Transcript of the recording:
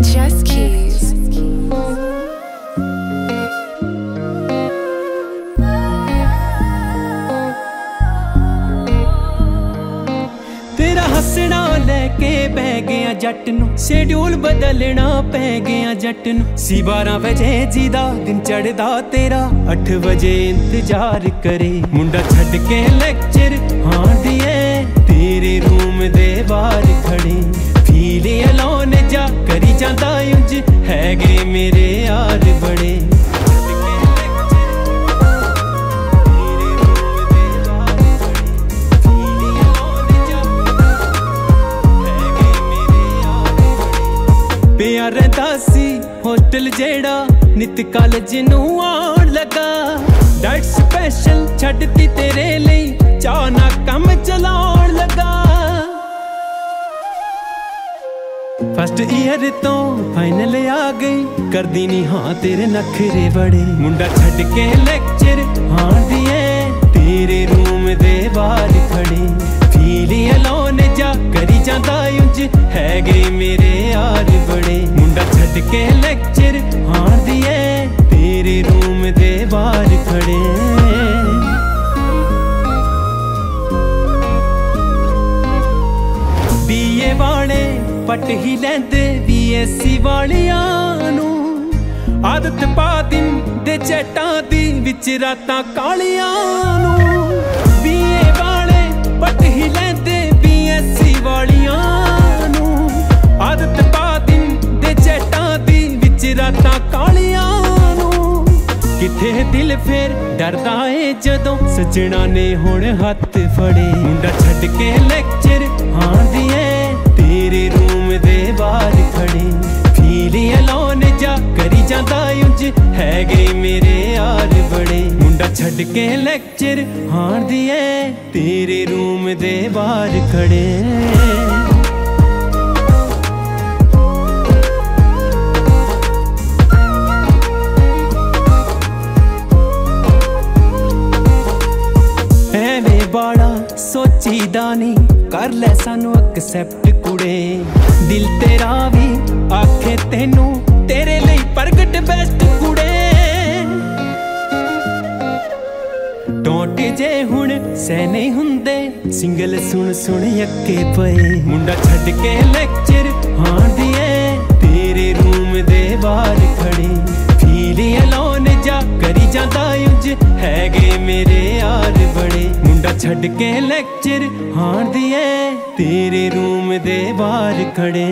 Just Keys. ਤੇਰਾ ਹੱਸਣਾ ਲੈ ਕੇ ਬਹਿ ਗਿਆ ਜੱਟ ਨੂੰ। ਸ਼ੈਡਿਊਲ ਬਦਲਣਾ ਪੈ ਗਿਆ ਜੱਟ ਨੂੰ। ਸੀ 12 ਵਜੇ ਜੀ ਦਾ ਦਿਨ ਚੜਦਾ ਤੇਰਾ। 8 ਵਜੇ ਇੰਤਜ਼ਾਰ ਕਰੇ। ਮੁੰਡਾ ਛੱਡ ਕੇ ਲੈਕਚਰ ਹਾਂ ਹੈਗੇ ਮੇਰੇ ਯਾਰ ਬੜੇ ਪਿਆ ਰਹਿੰਦਾ ਹੋਟਲ ਜਿਹੜਾ ਨਿਤ ਕਾਲਜ ਨੂੰ ਆਉਣ ਲੱਗਾ। ਡਾਈਟ ਸਪੈਸ਼ਲ ਛੱਡ ਫਸਟ ਈਅਰ ਤੋਂ ਫਾਈਨਲ ਆ ਗਈ। ਕਰਦੀ ਨਹੀਂ ਹਾਂ ਤੇਰੇ ਨਖਰੇ ਬੜੇ। ਮੁੰਡਾ ਛੱਡ ਕੇ ਲੈਕਚਰ ਹਾਂ ਦੀਏ ਪਟ ਹੀ ਲੈਂਦੇ ਬੀਐਸਸੀ ਵਾਲਿਆਂ ਨੂੰ। ਆਦਤ ਪਾ ਦਿੰਦੇ ਚੈਟਾਂ ਦੀ ਵਿੱਚ ਰਾਤਾਂ ਕਾਲੀਆਂ ਨੂੰ। ਬੀਏ ਵਾਲੇ ਪਟ ਹੀ ਲੈਂਦੇ ਬੀਐਸਸੀ ਵਾਲਿਆਂ ਨੂੰ। ਆਦਤ ਪਾ ਦਿੰਦੇ ਚੈਟਾਂ ਦੀ ਵਿੱਚ ਰਾਤਾਂ ਕਾਲੀਆਂ ਨੂੰ। ਕਿੱਥੇ ਦਿਲ ਫੇਰ ਡਰਦਾ ਏ ਜਦੋਂ ਸਜਣਾ ਨੇ ਹੁਣ ਹੱਥ ਫੜੇ। ਮੁੰਡਾ ਛੱਡ ਕੇ ਲੈਕਚਰ ਹਾਂ ਦੀਏ ਬਾਹਰ ਖੜੀ। ਫੀਲ ਅਲੋਨ ਜਾ ਕਰੀ ਜਾਂਦਾ ਉਂਝ। ਹੈਗੇ ਮੇਰੇ ਯਾਰ ਬੜੇ। ਮੁੰਡਾ ਛੱਡ ਕੇ ਲੈਕਚਰ ਹਾਂ ਦੀਏ। ਤੇਰੇ ਰੂਮ ਦੇ ਬਾਹਰ ਖੜੇ। ਸੋਚੀਦਾ ਨਹੀਂ ਕਰ ਲੈ ਸਾਨੂੰ ਐਕਸੈਪਟ ਦਿਲ ਤੇਰਾ ਵੀ ਆਖੇ ਤੈਨੂੰ, ਤੇਰੇ ਲਈ ਪ੍ਰਗਟ ਬੈਸਟ ਕੁੜੇ। ਟੋਟ ਜੇ ਹੁਣ ਸਹਿ ਨਹੀਂ ਹੁੰਦੇ, ਸਿੰਗਲ ਸੁਣ ਸੁਣ ਅੱਕੇ ਪਏ। ਮੁੰਡਾ ਛੱਡ ਕੇ ਲੈਕਚਰ ਹਾਂ ਦੀਏ, ਤੇਰੇ ਰੂਮ ਦੇ ਬਾਹਰ ਖੜੀ। ਫੀਲ ਅਲੋਨ ਜਾ ਕਰੀ ਜਾਂਦਾ ਉਂਝ ਹੈਗੇ ਮੇਰੇ ਯਾਰ ਬੜੇ ਮੁੰਡਾ ਛੱਡ ਕੇ ਲੈਕਚਰ ਹਾਂ ਦੀਏ, ਤੇਰੇ ਰੂਮ ਦੇ ਬਾਹਰ ਖੜੇ।